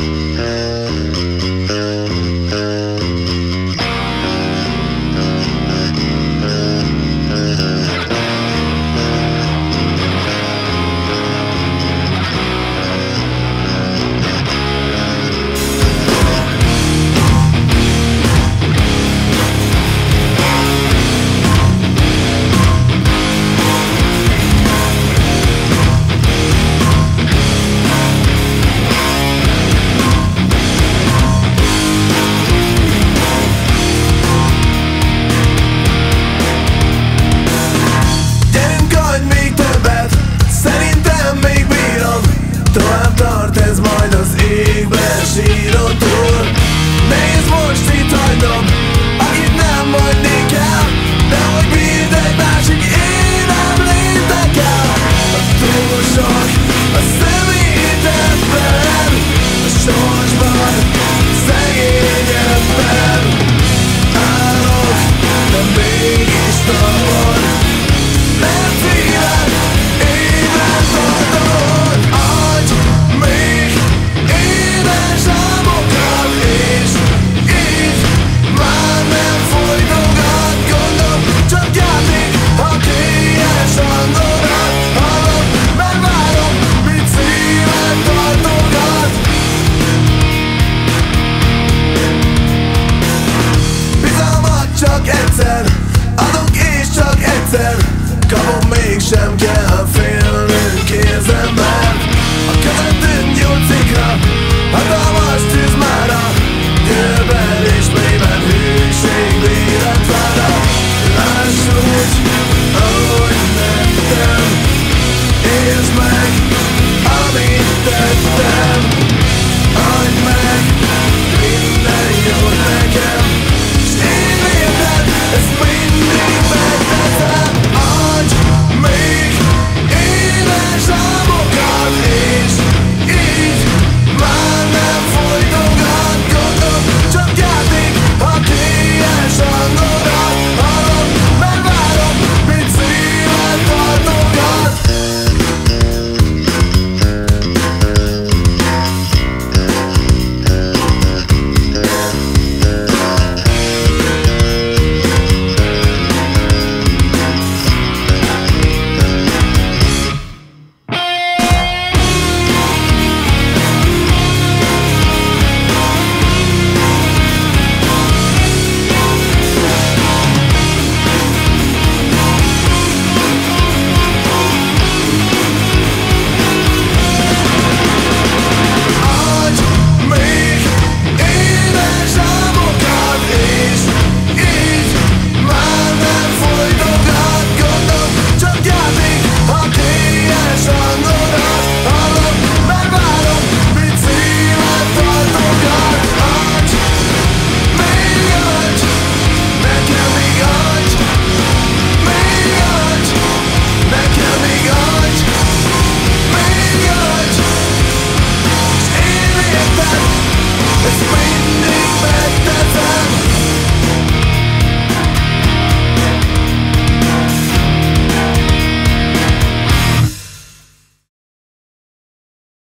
Música egyszer. Adok és csak egyszer. Kapom mégsem kell.